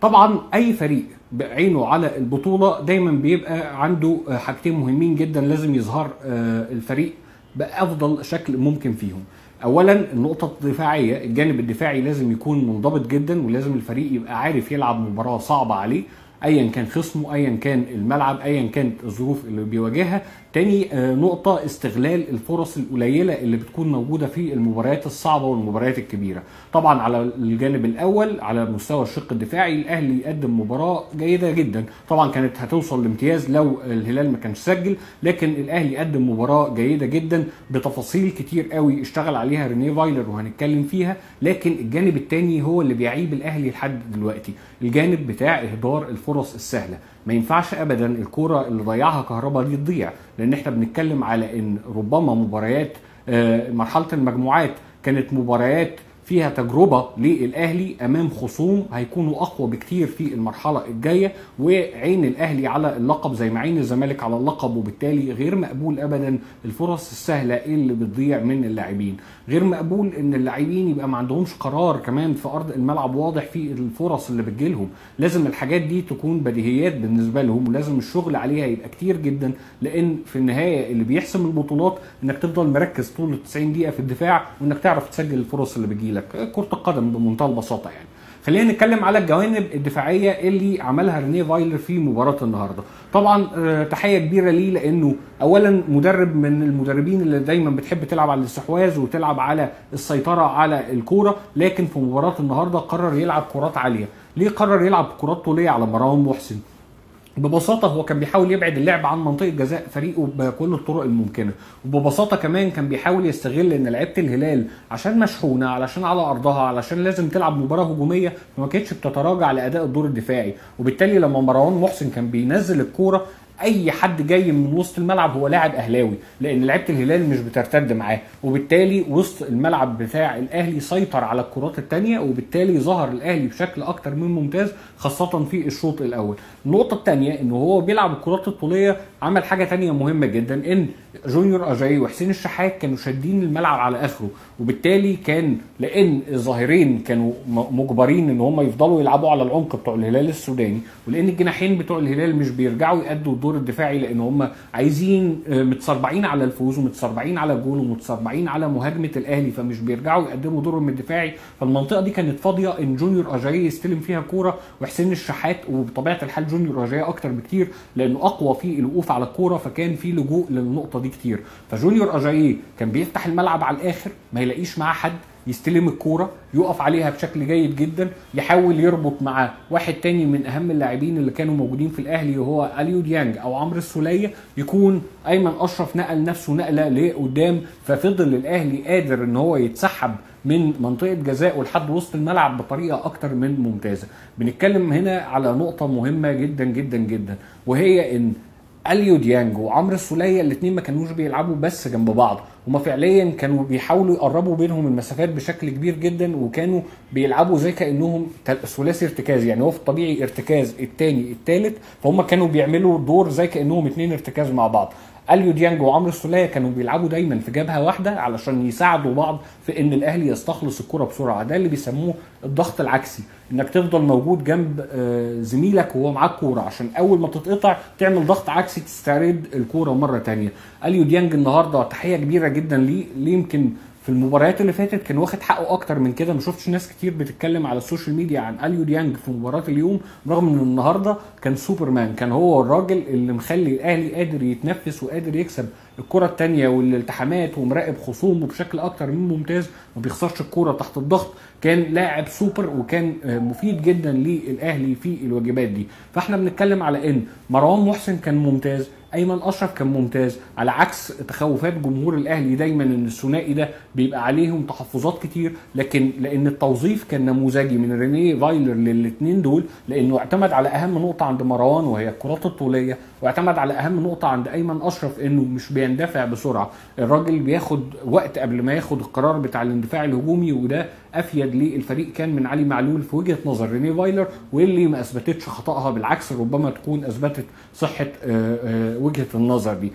طبعا أي فريق بعينه على البطولة دايما بيبقى عنده حاجتين مهمين جدا لازم يظهر الفريق بأفضل شكل ممكن فيهم. اولا النقطة الدفاعية الجانب الدفاعي لازم يكون منضبط جدا ولازم الفريق يبقى عارف يلعب مباراة صعبة عليه. ايا كان خصمه ايا كان الملعب ايا كانت الظروف اللي بيواجهها. تاني نقطة استغلال الفرص القليلة اللي بتكون موجودة في المباريات الصعبة والمباريات الكبيرة. طبعا على الجانب الأول على مستوى الشق الدفاعي الأهلي يقدم مباراة جيدة جدا. طبعا كانت هتوصل لامتياز لو الهلال ما كانش سجل لكن الأهلي قدم مباراة جيدة جدا بتفاصيل كتير قوي اشتغل عليها رينيه فايلر وهنتكلم فيها. لكن الجانب التاني هو اللي بيعيب الأهلي لحد دلوقتي. الجانب بتاع إهدار الفرص السهلة. ما ينفعش ابدا الكورة اللي ضيعها كهربا دي تضيع لأن إحنا بنتكلم على إن ربما مباريات مرحلة المجموعات كانت مباريات فيها تجربة للأهلي أمام خصوم هيكونوا أقوى بكتير في المرحلة الجاية وعين الأهلي على اللقب زي ما عين الزمالك على اللقب وبالتالي غير مقبول ابدا الفرص السهلة اللي بتضيع من اللاعبين. غير مقبول إن اللاعبين يبقى ما عندهمش قرار كمان في أرض الملعب واضح في الفرص اللي بتجيلهم. لازم الحاجات دي تكون بديهيات بالنسبة لهم ولازم الشغل عليها يبقى كتير جدا لأن في النهاية اللي بيحسم البطولات إنك تفضل مركز طول 90 دقيقة في الدفاع وإنك تعرف تسجل الفرص اللي بتجيلك. لك. كرة القدم بمنتهى البساطة يعني. خلينا نتكلم على الجوانب الدفاعية اللي عملها رينيه فايلر في مباراة النهارده. طبعا تحية كبيرة ليه لأنه اولا مدرب من المدربين اللي دايما بتحب تلعب على الاستحواذ وتلعب على السيطرة على الكورة لكن في مباراة النهارده قرر يلعب كرات عالية. ليه قرر يلعب كرات طولية على مروان محسن؟ ببساطة هو كان بيحاول يبعد اللعب عن منطقة جزاء فريقه بكل الطرق الممكنة. وببساطة كمان كان بيحاول يستغل إن لعيبة الهلال عشان مشحونة علشان على أرضها علشان لازم تلعب مباراة هجومية فما كانتش بتتراجع لأداء الدور الدفاعي. وبالتالي لما مروان محسن كان بينزل الكورة أي حد جاي من وسط الملعب هو لاعب أهلاوي لأن لعيبة الهلال مش بترتد معاه وبالتالي وسط الملعب بتاع الأهلي سيطر على الكرات الثانية وبالتالي ظهر الأهلي بشكل أكتر من ممتاز خاصة في الشوط الأول. النقطة الثانية إن هو بيلعب الكرات الطولية عمل حاجة ثانية مهمة جدا إن جونيور أجاي وحسين الشحات كانوا شادين الملعب على آخره وبالتالي كان لأن الظهيرين كانوا مجبرين إن هم يفضلوا يلعبوا على العمق بتوع الهلال السوداني ولأن الجناحين بتوع الهلال مش بيرجعوا يأدوا الدور الدفاعي لأن هم عايزين متسربعين على الفوز ومتسربعين على الجول ومتسربعين على مهاجمة الأهلي فمش بيرجعوا يقدموا دورهم الدفاعي. فالمنطقة دي كانت فاضية إن جونيور اجاي يستلم فيها كورة وحسين الشحات وبطبيعة الحال جونيور اجاي أكتر بكتير لأنه أقوى في الوقوف على الكورة فكان في لجوء للنقطة دي كتير. فجونيور اجاي كان بيفتح الملعب على الآخر ما يلاقيش معاه حد يستلم الكورة يقف عليها بشكل جيد جدا يحاول يربط مع واحد تاني من أهم اللاعبين اللي كانوا موجودين في الأهلي وهو اليو ديانج أو عمرو السولية يكون أيمن أشرف نقل نفسه نقلة لقدام ففضل الأهلي قادر إن هو يتسحب من منطقة جزاء لحد وسط الملعب بطريقة أكتر من ممتازة. بنتكلم هنا على نقطة مهمة جدا جدا جدا وهي إن اليو ديانج وعمرو السولية الاثنين ما كانوش بيلعبوا بس جنب بعض. هما فعليا كانوا بيحاولوا يقربوا بينهم المسافات بشكل كبير جدا وكانوا بيلعبوا زي كأنهم ثلاثي ارتكاز يعني هو في الطبيعي ارتكاز الثاني الثالث فهم كانوا بيعملوا دور زي كأنهم اثنين ارتكاز مع بعض. أليو ديانج وعمرو السولية كانوا بيلعبوا دايما في جبهة واحدة علشان يساعدوا بعض في إن الأهلي يستخلص الكرة بسرعة. ده اللي بيسموه الضغط العكسي إنك تفضل موجود جنب زميلك وهو معاك كورة عشان أول ما تتقطع تعمل ضغط عكسي تسترد الكورة مرة تانية. أليو ديانج النهارده تحية كبيرة جدا ليه ليه يمكن في المباريات اللي فاتت كان واخد حقه أكتر من كده. ما شفتش ناس كتير بتتكلم على ال social media عن اليو ديانج في مباراة اليوم رغم ان النهارده كان سوبرمان كان هو الراجل اللي مخلي الأهلي قادر يتنفس وقادر يكسب الكرة الثانية والالتحامات ومراقب خصومه بشكل أكتر من ممتاز. ما بيخسرش الكورة تحت الضغط. كان لاعب سوبر وكان مفيد جدا للأهلي في الواجبات دي. فإحنا بنتكلم على إن مروان محسن كان ممتاز أيمن أشرف كان ممتاز على عكس تخوفات جمهور الأهلي دايما إن الثنائي ده بيبقى عليهم تحفظات كتير. لكن لأن التوظيف كان نموذجي من رينيه فايلر للاثنين دول لأنه اعتمد على أهم نقطة عند مروان وهي الكرات الطولية واعتمد على أهم نقطة عند أيمن أشرف إنه مش بيندفع بسرعة. الراجل بياخد وقت قبل ما ياخد القرار بتاع الاندفاع الهجومي وده أفيد للفريق كان من علي معلول في وجهة نظر رينيه فايلر واللي ما اثبتتش خطأها بالعكس ربما تكون اثبتت صحة وجهة النظر دي.